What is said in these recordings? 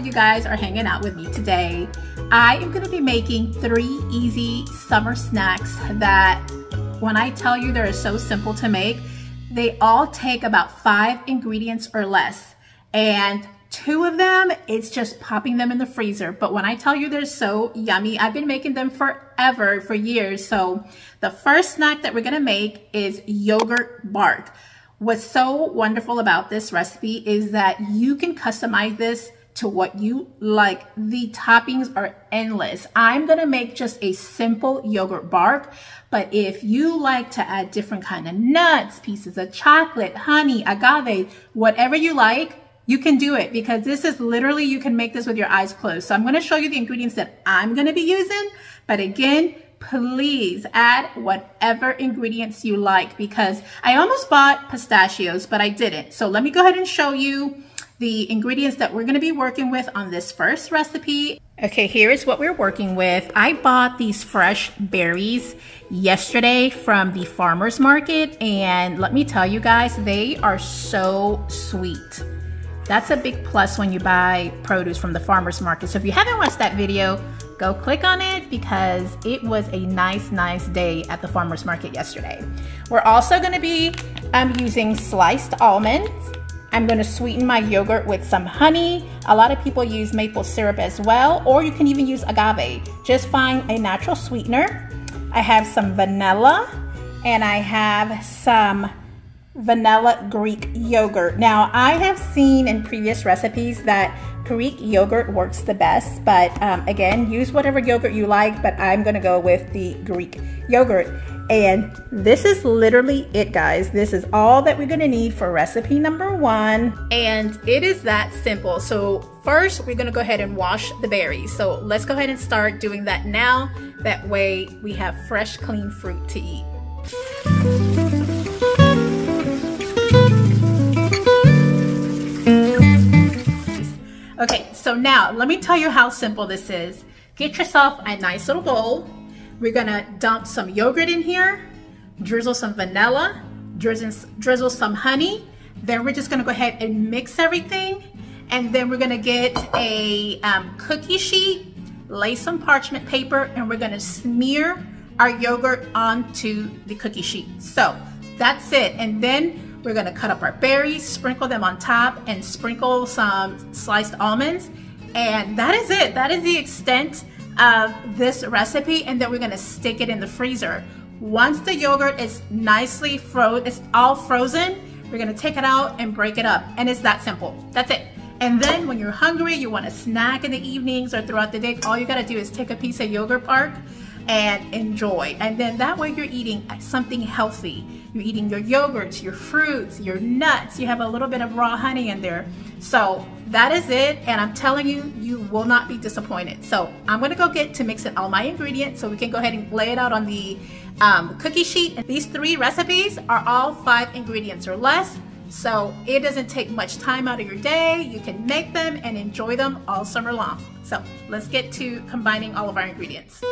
That you guys are hanging out with me today. I am gonna be making three easy summer snacks that when I tell you they're so simple to make, they all take about five ingredients or less. And two of them, it's just popping them in the freezer. But when I tell you they're so yummy, I've been making them forever, for years. So the first snack that we're gonna make is yogurt bark. What's so wonderful about this recipe is that you can customize this to what you like. The toppings are endless. I'm gonna make just a simple yogurt bark, but if you like to add different kind of nuts, pieces of chocolate, honey, agave, whatever you like, you can do it because this is literally, you can make this with your eyes closed. So I'm gonna show you the ingredients that I'm gonna be using, but again, please add whatever ingredients you like because I almost bought pistachios, but I didn't. So let me go ahead and show you the ingredients that we're gonna be working with on this first recipe. Okay, here is what we're working with. I bought these fresh berries yesterday from the farmer's market and let me tell you guys, they are so sweet. That's a big plus when you buy produce from the farmer's market. So if you haven't watched that video, go click on it because it was a nice, nice day at the farmer's market yesterday. We're also gonna be um, using sliced almonds. I'm gonna sweeten my yogurt with some honey. A lot of people use maple syrup as well, or you can even use agave. Just find a natural sweetener. I have some vanilla and I have some vanilla Greek yogurt. Now, I have seen in previous recipes that Greek yogurt works the best, but um, again, use whatever yogurt you like, but I'm gonna go with the Greek yogurt. And this is literally it, guys. This is all that we're gonna need for recipe number one. And it is that simple. So first, we're gonna go ahead and wash the berries. So let's go ahead and start doing that now. That way we have fresh, clean fruit to eat. Okay, so now let me tell you how simple this is. Get yourself a nice little bowl. We're gonna dump some yogurt in here, drizzle some vanilla, drizzle, drizzle some honey. Then we're just gonna go ahead and mix everything. And then we're gonna get a um, cookie sheet, lay some parchment paper, and we're gonna smear our yogurt onto the cookie sheet. So that's it. And then we're gonna cut up our berries, sprinkle them on top, and sprinkle some sliced almonds. And that is it. That is the extent of this recipe. And then we're gonna stick it in the freezer. Once the yogurt is nicely frozen, it's all frozen, we're gonna take it out and break it up. And it's that simple. That's it. And then when you're hungry, you want a snack in the evenings or throughout the day, all you gotta do is take a piece of yogurt bark and enjoy. And then that way you're eating something healthy. You're eating your yogurts, your fruits, your nuts. You have a little bit of raw honey in there. So that is it. And I'm telling you, you will not be disappointed. So I'm gonna go get to mix in all my ingredients so we can go ahead and lay it out on the um, cookie sheet. And these three recipes are all five ingredients or less. So it doesn't take much time out of your day. You can make them and enjoy them all summer long. So let's get to combining all of our ingredients.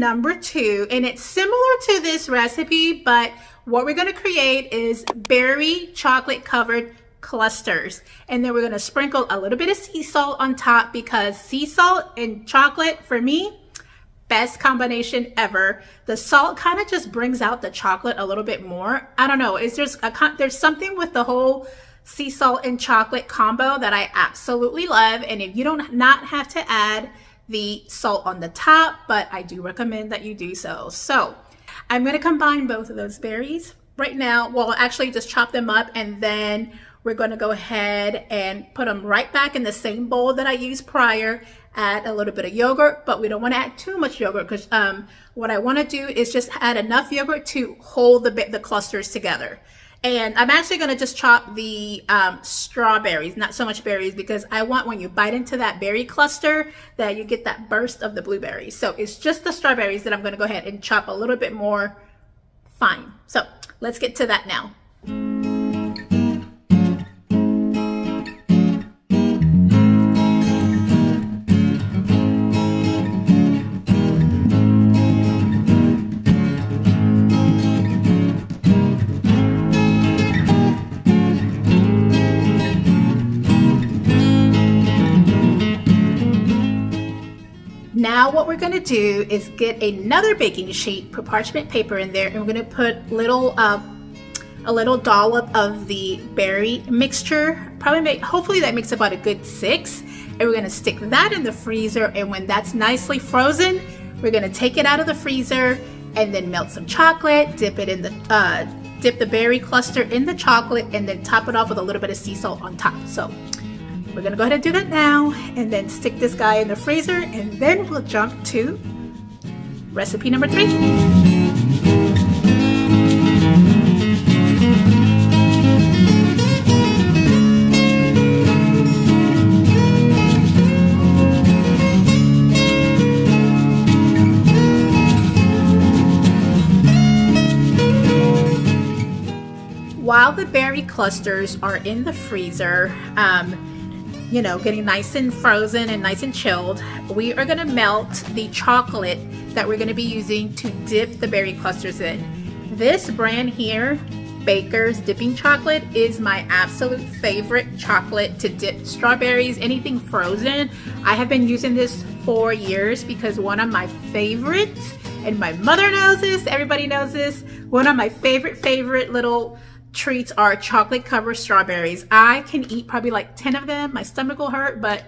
Number two. And it's similar to this recipe, but what we're gonna create is berry chocolate covered clusters. And then we're gonna sprinkle a little bit of sea salt on top because sea salt and chocolate, for me, best combination ever. The salt kind of just brings out the chocolate a little bit more. I don't know, it's just a, there's something with the whole sea salt and chocolate combo that I absolutely love. And if you don't not have to add the salt on the top, but I do recommend that you do so. So I'm gonna combine both of those berries right now. Well, actually just chop them up and then we're gonna go ahead and put them right back in the same bowl that I used prior. Add a little bit of yogurt, but we don't wanna add too much yogurt because um, what I wanna do is just add enough yogurt to hold the, the clusters together. And I'm actually going to just chop the um, strawberries, not so much berries, because I want when you bite into that berry cluster that you get that burst of the blueberries. So it's just the strawberries that I'm going to go ahead and chop a little bit more fine. So let's get to that now. What we're going to do is get another baking sheet, put parchment paper in there, and we're going to put little uh, a little dollop of the berry mixture. Probably make, hopefully that makes about a good six. And we're to stick that in the freezer. And when that's nicely frozen, we're to take it out of the freezer and then melt some chocolate, dip it in the uh, dip the berry cluster in the chocolate, and then top it off with a little bit of sea salt on top. So we're gonna go ahead and do that now and then stick this guy in the freezer and then we'll jump to recipe number three. while the berry clusters are in the freezer, um, you know, getting nice and frozen and nice and chilled, we are gonna melt the chocolate that we're gonna be using to dip the berry clusters in. This brand here, Baker's Dipping Chocolate, is my absolute favorite chocolate to dip strawberries, anything frozen. I have been using this for years because one of my favorites, and my mother knows this, everybody knows this, one of my favorite, favorite little treats are chocolate covered strawberries. I can eat probably like 10 of them. My stomach will hurt, but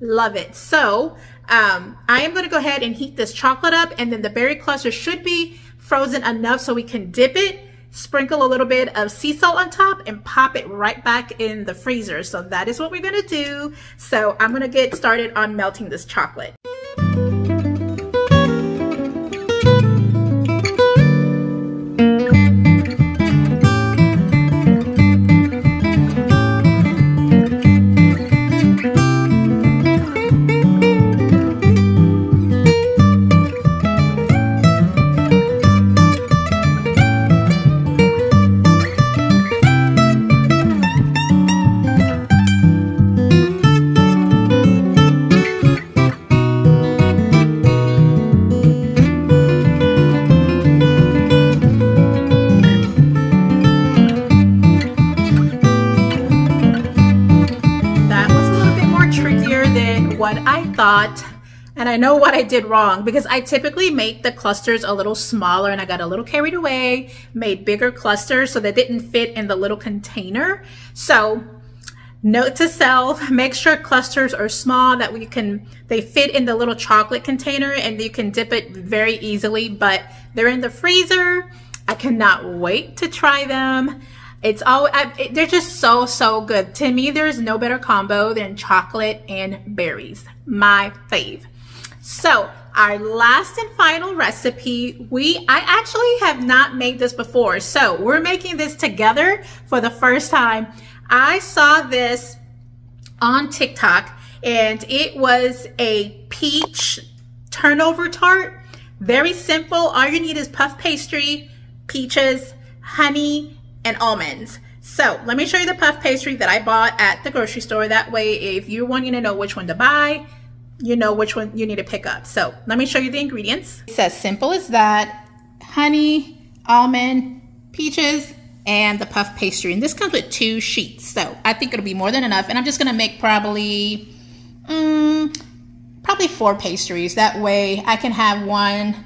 love it. So um, I am going to go ahead and heat this chocolate up and then the berry cluster should be frozen enough so we can dip it, sprinkle a little bit of sea salt on top and pop it right back in the freezer. So that is what we're going to do. So I'm going to get started on melting this chocolate. And I know what I did wrong because I typically make the clusters a little smaller and I got a little carried away, made bigger clusters so they didn't fit in the little container. So note to self, make sure clusters are small that we can, they fit in the little chocolate container and you can dip it very easily, but they're in the freezer. I cannot wait to try them. It's all I, they're just so so good. To me, there's no better combo than chocolate and berries. My fave. So our last and final recipe, we I actually have not made this before. So we're making this together for the first time. I saw this on TikTok and it was a peach turnover tart. Very simple. All you need is puff pastry, peaches, honey, and almonds. So let me show you the puff pastry that I bought at the grocery store. That way, if you're wanting to know which one to buy, you know which one you need to pick up. So let me show you the ingredients. It's as simple as that. Honey, almond, peaches, and the puff pastry. And this comes with two sheets. So I think it'll be more than enough. And I'm just gonna make probably, um, probably four pastries. That way I can have one,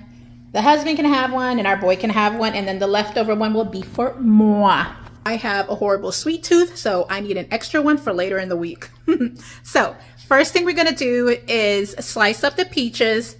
the husband can have one, and our boy can have one, and then the leftover one will be for moi. I have a horrible sweet tooth, so I need an extra one for later in the week. so first thing we're gonna do is slice up the peaches,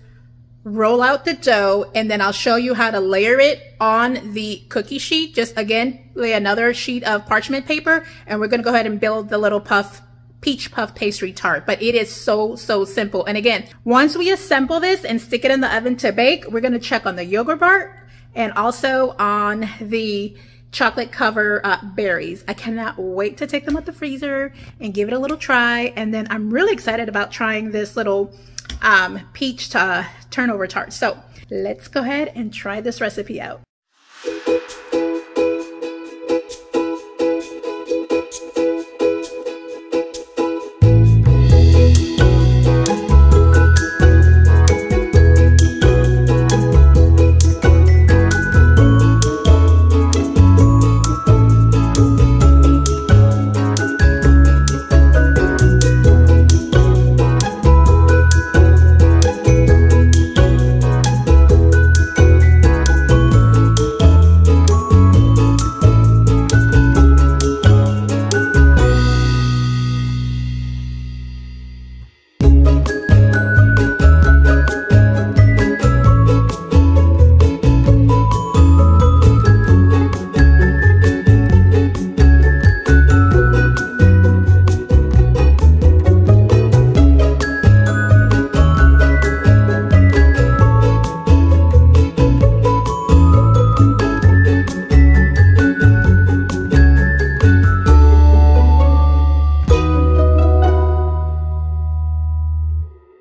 roll out the dough, and then I'll show you how to layer it on the cookie sheet. Just again, lay another sheet of parchment paper, and we're gonna go ahead and build the little puff peach puff pastry tart, but it is so, so simple. And again, once we assemble this and stick it in the oven to bake, we're gonna check on the yogurt bark and also on the chocolate cover uh, berries. I cannot wait to take them out the freezer and give it a little try. And then I'm really excited about trying this little um, peach uh, turnover tart. So let's go ahead and try this recipe out.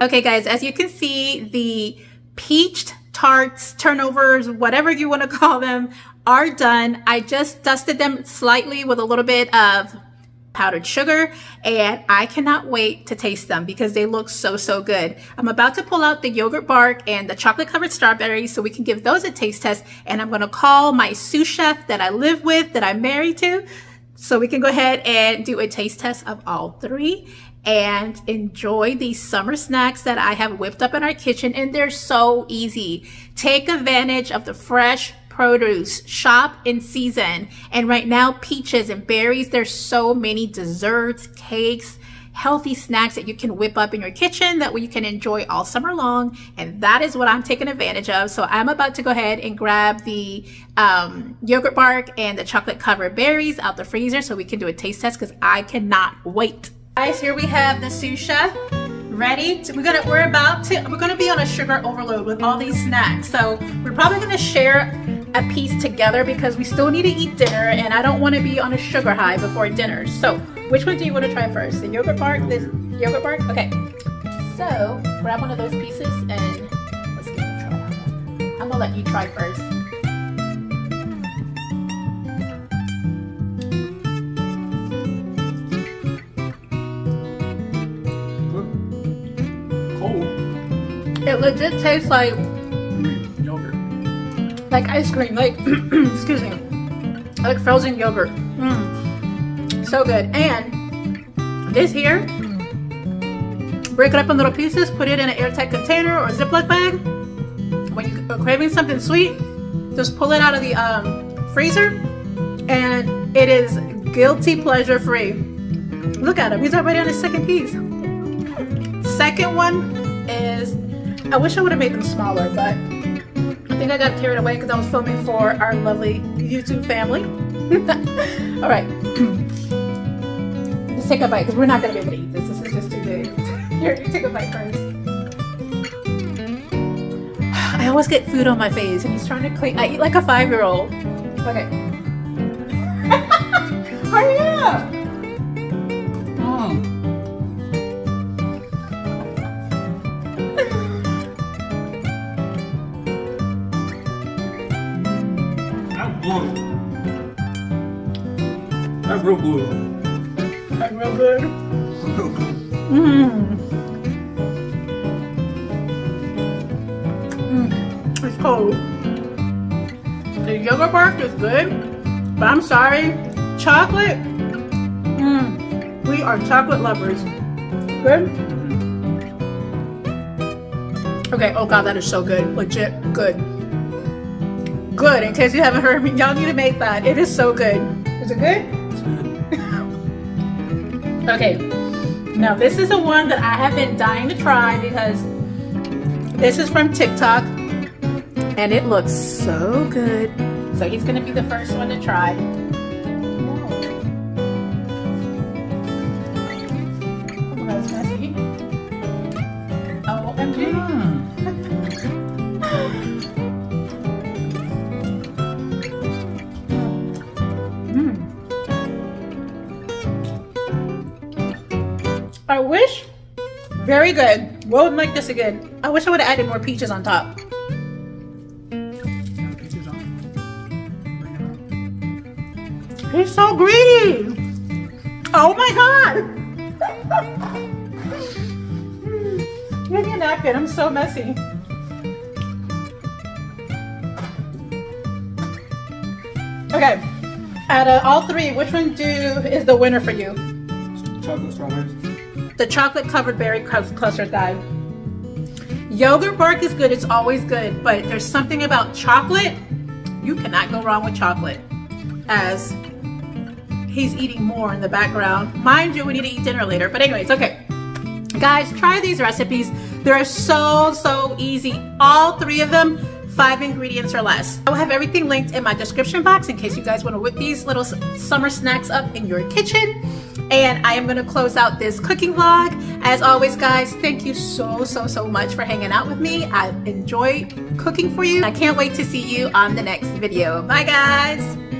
Okay guys, as you can see, the peached tarts, turnovers, whatever you want to call them, are done. I just dusted them slightly with a little bit of powdered sugar and I cannot wait to taste them because they look so, so good. I'm about to pull out the yogurt bark and the chocolate covered strawberries so we can give those a taste test and I'm going to call my sous chef that I live with, that I'm married to, so we can go ahead and do a taste test of all three and enjoy these summer snacks that I have whipped up in our kitchen and they're so easy. Take advantage of the fresh produce, shop in season. And right now, peaches and berries, there's so many desserts, cakes, healthy snacks that you can whip up in your kitchen that you can enjoy all summer long. And that is what I'm taking advantage of. So I'm about to go ahead and grab the um, yogurt bark and the chocolate covered berries out the freezer so we can do a taste test because I cannot wait. Guys, here we have the sous chef ready. To, we're gonna we're about to we're gonna be on a sugar overload with all these snacks. So we're probably gonna share a piece together because we still need to eat dinner and I don't want to be on a sugar high before dinner. So which one do you want to try first? The yogurt bark? This yogurt bark? Okay. So grab one of those pieces and let's give it a try. I'm gonna let you try first. It legit tastes like yogurt. Like ice cream, like excuse me, like frozen yogurt. Mm. So good. And this here, break it up in little pieces, put it in an airtight container or a Ziploc bag. When you're craving something sweet, just pull it out of the um, freezer, and it is guilty pleasure free. Look at him, he's already on his second piece. Second one is I wish I would have made them smaller, but I think I got carried away because I was filming for our lovely YouTube family. All right. Let's take a bite because we're not going to be able to eat this. This is just too big. Here, you take a bite first. I always get food on my face and he's trying to clean. I eat like a five-year-old. Okay. Hurry up! real good. That's real good. Mmm. Mmm. It's cold. The yogurt bark is good, but I'm sorry. Chocolate? Mmm. We are chocolate lovers. Good? Okay, oh god, that is so good. Legit good. Good, in case you haven't heard me, y'all need to make that. It is so good. Is it good? Okay, now this is the one that I have been dying to try because this is from TikTok and it looks so good. So he's gonna be the first one to try. Oh, that's messy. OMG. Hmm. I wish, very good. Would make this again. I wish I would have added more peaches on top. He's so greedy. Oh my god. Give me a napkin. I'm so messy. Okay. Out of all three, which one do is the winner for you? Chocolate strawberries. The chocolate covered berry cluster guy. Yogurt bark is good. It's always good, but there's something about chocolate. You cannot go wrong with chocolate. As he's eating more in the background. Mind you, we need to eat dinner later. But anyways, okay. Guys, try these recipes. They're so, so easy. All three of them, five ingredients or less. I will have everything linked in my description box in case you guys want to whip these little summer snacks up in your kitchen. And I am going to close out this cooking vlog. As always, guys, thank you so, so, so much for hanging out with me. I enjoy cooking for you. I can't wait to see you on the next video. Bye, guys.